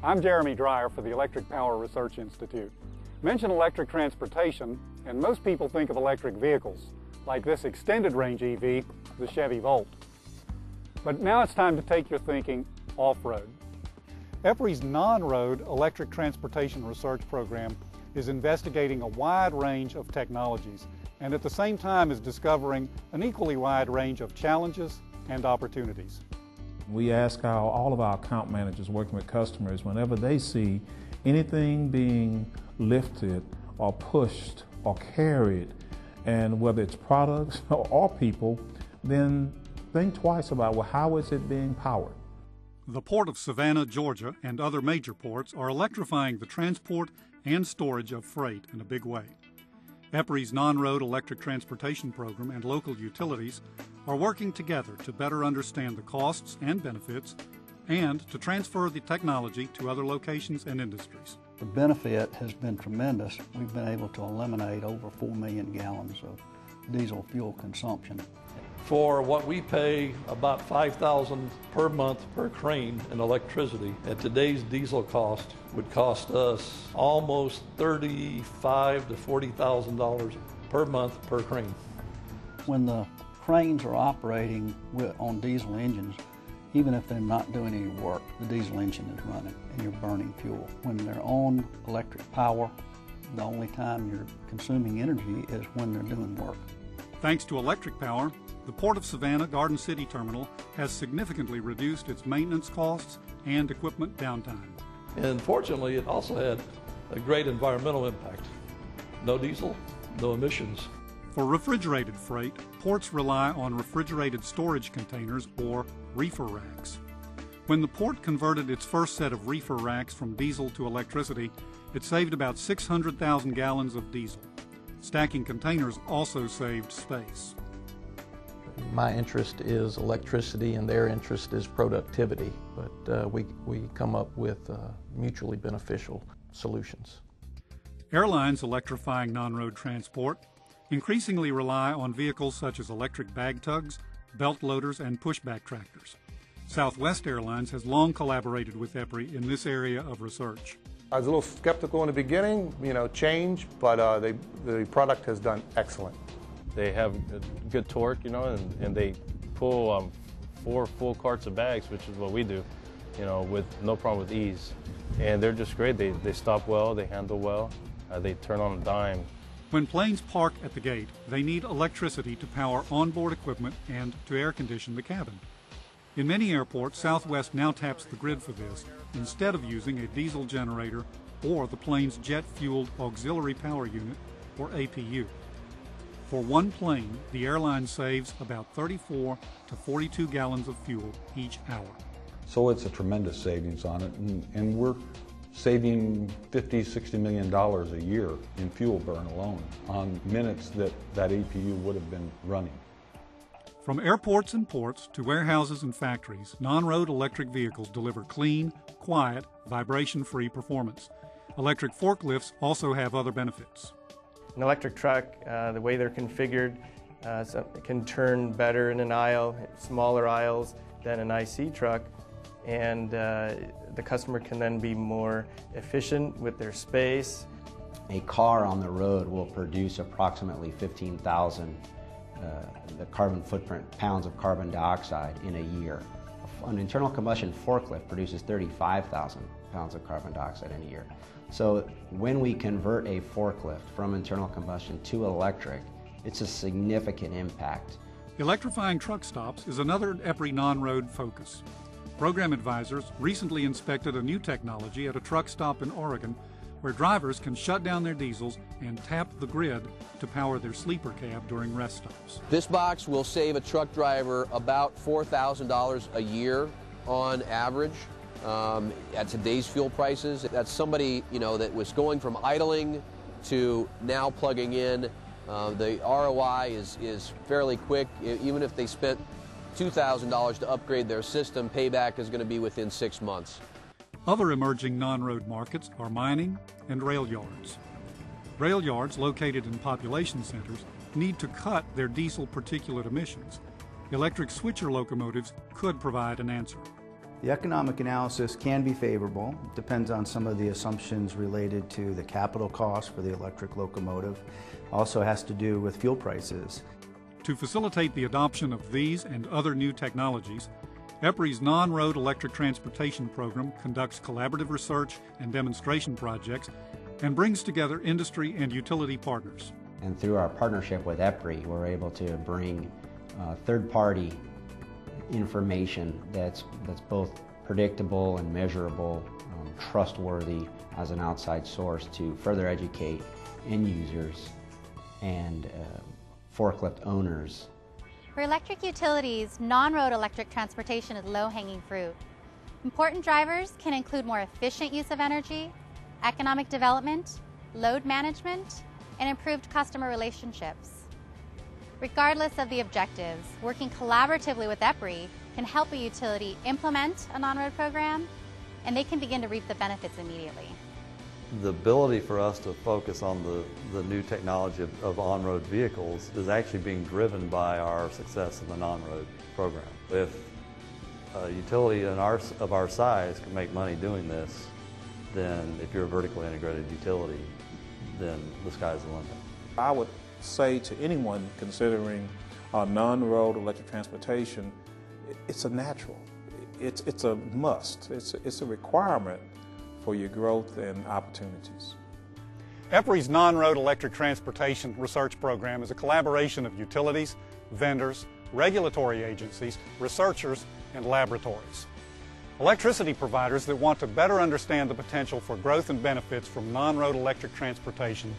I'm Jeremy Dreyer for the Electric Power Research Institute. Mention electric transportation, and most people think of electric vehicles, like this extended range EV, the Chevy Volt. But now it's time to take your thinking off-road. EPRI's non-road electric transportation research program is investigating a wide range of technologies and at the same time is discovering an equally wide range of challenges and opportunities. We ask our, all of our account managers working with customers whenever they see anything being lifted or pushed or carried, and whether it's products or people, then think twice about well, how is it being powered? The Port of Savannah, Georgia, and other major ports are electrifying the transport and storage of freight in a big way. EPRI's non-road electric transportation program and local utilities are working together to better understand the costs and benefits and to transfer the technology to other locations and industries. The benefit has been tremendous. We've been able to eliminate over 4 million gallons of diesel fuel consumption for what we pay about 5000 per month per crane in electricity at today's diesel cost would cost us almost 35 to 40,000 dollars per month per crane. When the cranes are operating with, on diesel engines, even if they're not doing any work, the diesel engine is running and you're burning fuel. When they're on electric power, the only time you're consuming energy is when they're doing work. Thanks to electric power, the Port of Savannah Garden City Terminal has significantly reduced its maintenance costs and equipment downtime. And fortunately, it also had a great environmental impact. No diesel, no emissions. For refrigerated freight, ports rely on refrigerated storage containers or reefer racks. When the port converted its first set of reefer racks from diesel to electricity, it saved about 600,000 gallons of diesel. Stacking containers also saved space. My interest is electricity and their interest is productivity, but uh, we, we come up with uh, mutually beneficial solutions. Airlines electrifying non-road transport increasingly rely on vehicles such as electric bag tugs, belt loaders, and pushback tractors. Southwest Airlines has long collaborated with EPRI in this area of research. I was a little skeptical in the beginning, you know, change, but uh, they, the product has done excellent. They have good torque, you know, and, and they pull um, four full carts of bags, which is what we do, you know, with no problem with ease. And they're just great. They, they stop well, they handle well, uh, they turn on a dime. When planes park at the gate, they need electricity to power onboard equipment and to air condition the cabin. In many airports, Southwest now taps the grid for this instead of using a diesel generator or the plane's jet-fueled auxiliary power unit, or APU. For one plane, the airline saves about 34 to 42 gallons of fuel each hour. So it's a tremendous savings on it, and, and we're saving 50, 60 million dollars a year in fuel burn alone on minutes that that APU would have been running. From airports and ports to warehouses and factories, non-road electric vehicles deliver clean, quiet, vibration-free performance. Electric forklifts also have other benefits. An electric truck, uh, the way they're configured, uh, so can turn better in an aisle, smaller aisles than an IC truck, and uh, the customer can then be more efficient with their space. A car on the road will produce approximately 15,000 uh, the carbon footprint pounds of carbon dioxide in a year. An internal combustion forklift produces 35,000 pounds of carbon dioxide in a year. So when we convert a forklift from internal combustion to electric, it's a significant impact. Electrifying truck stops is another EPRI non-road focus. Program advisors recently inspected a new technology at a truck stop in Oregon where drivers can shut down their diesels and tap the grid to power their sleeper cab during rest stops. This box will save a truck driver about $4,000 a year on average. Um, at today's fuel prices, that's somebody you know that was going from idling to now plugging in. Uh, the ROI is is fairly quick. Even if they spent $2,000 to upgrade their system, payback is going to be within six months. Other emerging non-road markets are mining and rail yards. Rail yards located in population centers need to cut their diesel particulate emissions. Electric switcher locomotives could provide an answer. The economic analysis can be favorable. It depends on some of the assumptions related to the capital cost for the electric locomotive. Also has to do with fuel prices. To facilitate the adoption of these and other new technologies, EPRI's non-road electric transportation program conducts collaborative research and demonstration projects and brings together industry and utility partners. And through our partnership with EPRI, we're able to bring uh, third-party information that's, that's both predictable and measurable, um, trustworthy as an outside source to further educate end users and uh, forklift owners. For electric utilities, non-road electric transportation is low-hanging fruit. Important drivers can include more efficient use of energy, economic development, load management, and improved customer relationships. Regardless of the objectives, working collaboratively with EPRI can help a utility implement a non-road program, and they can begin to reap the benefits immediately. The ability for us to focus on the, the new technology of, of on-road vehicles is actually being driven by our success in the non-road program. If a utility in our, of our size can make money doing this, then if you're a vertically integrated utility, then the sky's the limit. I would say to anyone considering uh, non-road electric transportation, it's a natural. It's, it's a must. It's, it's a requirement for your growth and opportunities. EPRI's non-road electric transportation research program is a collaboration of utilities, vendors, regulatory agencies, researchers, and laboratories. Electricity providers that want to better understand the potential for growth and benefits from non-road electric transportation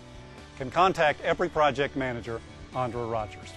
can contact EPRI Project Manager Andra Rogers.